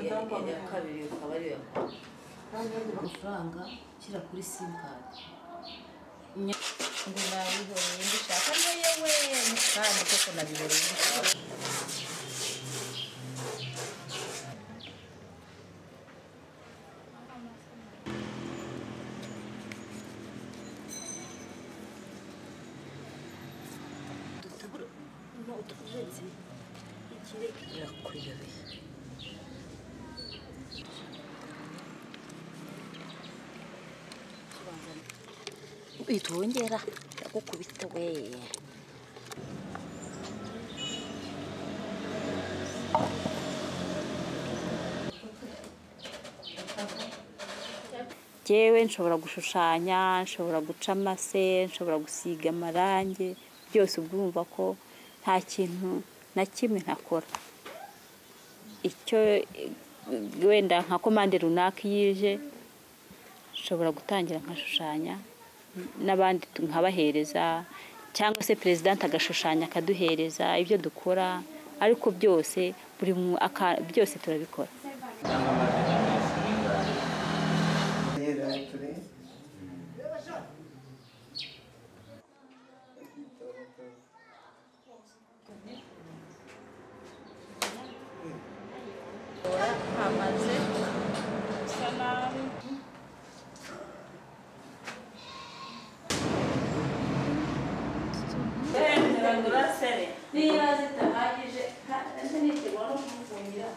iya kabiri ukaba ariyo amafaranga ushyira kuri simukadi ngo nabihoreye mbishaka yewe kandi koko nabihoreye mbishaka birakuyobeye uhita wongera? Ndagukubita we Jyewe nshobora gushushanya nshobora guca amase nshobora gusiga amarangi byose ubwo urumva ko nta kintu na kimwe ntakora icyo wenda nka komande runaka iyo ije nshobora gutangira nkashushanya. N'abandi nkabahereza cyangwa se perezidante agashushanya akaduhereza ibyo dukora ariko byose buri byose turabikora. Ese niteguye no kumufungira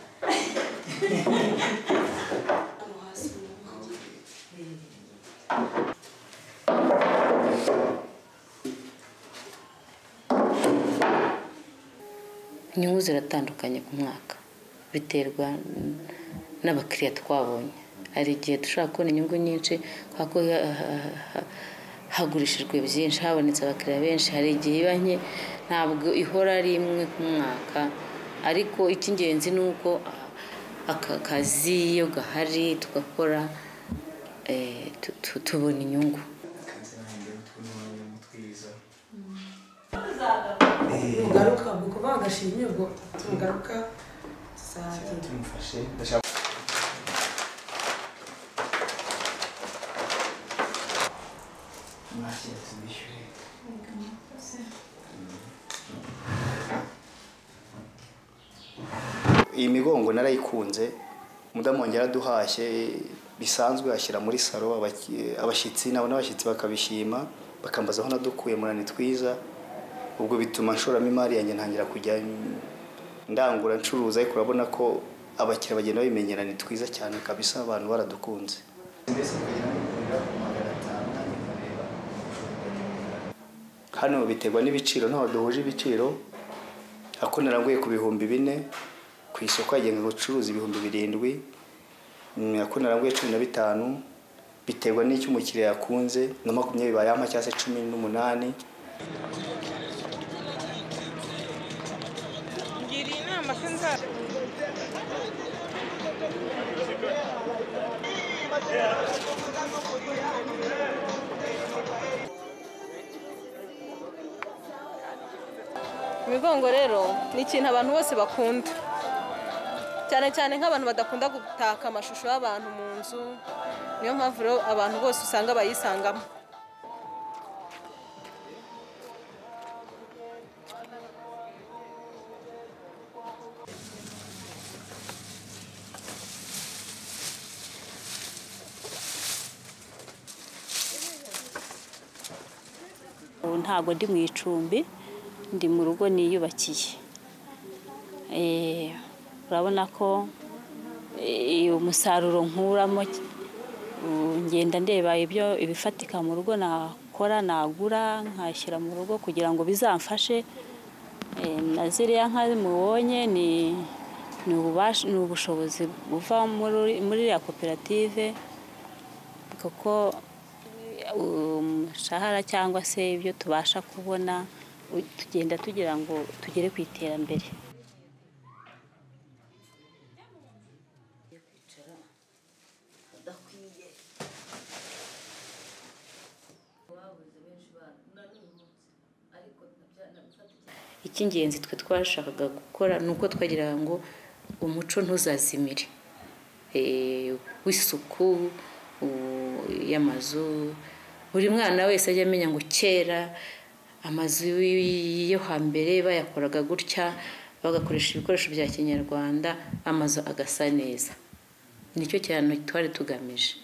inyungu ziratandukanye ku mwaka biterwa n'abakiriya twabonye hari igihe dushobora kubona inyungu nyinshi kubera ko ha- ha- ha- hagurishijwe byinshi habonetse abakiriya benshi hari igihe iba nke ntabwo ihora ari imwe ku mwaka ariko icy'ingenzi ni uko ah, aka kazi iyo gahari tugakora eh, tu- tu- tubona inyungu. Mugaruka mu kuba agashimye ubwo tuzagira tumufashe. Iyi migongo narayikunze umudamu wanjye yaraduhashye bisanzwe ashyira muri salo abashyitsi nabo n'abashyitsi bakabishima bakambaza aho nadukuye munani twiza ubwo bituma nshoramo imari yanjye ntangira kujya ndangura ncuruza ariko urabona ko abakiriya bagenda babimenyera ni twiza cyane kabisa abantu baradukunze. Hano biterwa n'ibiciro ntaho duhuje ibiciro ako naranguye ku bihumbi bine ku isoko yagenga gucuruza ibihumbi birindwi ako naranguye cumi na bitanu biterwa n'icyo umukiriya yakunze na makumyabiri bayampa cyangwa se cumi n'umunani. Imigongo rero ni ikintu abantu bose bakunda. Cyane cyane nk'abantu badakunda gutaka amashusho y'abantu mu nzu niyo mpamvu rero abantu bose usanga bayisangamo. Ntabwo ndi mu icumbi ndi mu rugo niyubakiye. Eh, urabona ko eh, umusaruro nkuramo ngenda ndeba ibyo ibifatika mu rugo nakora nagura nkashyira mu rugo kugira ngo bizamfashe. Eh, na ziriya nka mubonye ni ni ubushobozi buva muri iriya koperative kuko umushahara cyangwa se ibyo tubasha kubona tugenda tugira ngo tugere ku iterambere. Icy'ingenzi twe twashakaga gukora ni uko twagiraga ngo umuco ntuzazimire. Eh, w'isuku y'amazu buri mwana wese ajya amenya ngo kera amazu yo hambere bayakoraga gutya bagakoresha ibikoresho bya kinyarwanda amazu agasa neza. Nicyo cyane twari tugamije.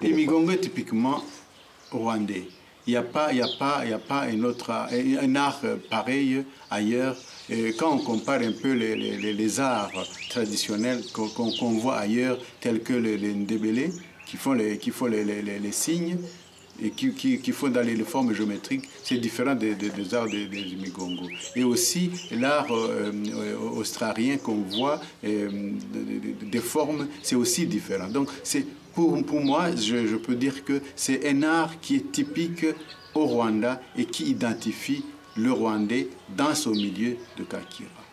Les Migongo est typiquement rwandais. Il n'y a pas, il y a pas, il y a pas un autre, un art pareil ailleurs. Quand on compare un peu les, arts traditionnels qu'on voit ailleurs, tels que les, les qui font les, qui font les, signes et qui, qui, qui font dans les, formes géométriques, c'est différent des, des- arts des, des Migongo. Et aussi l'art euh, euh, australien qu'on voit, euh, de- de- des formes, c'est aussi différent. Donc c'est pour, moi, je, je peux dire que c'est un art qui est typique au Rwanda et qui identifie le Rwandais dans son milieu de Kakira.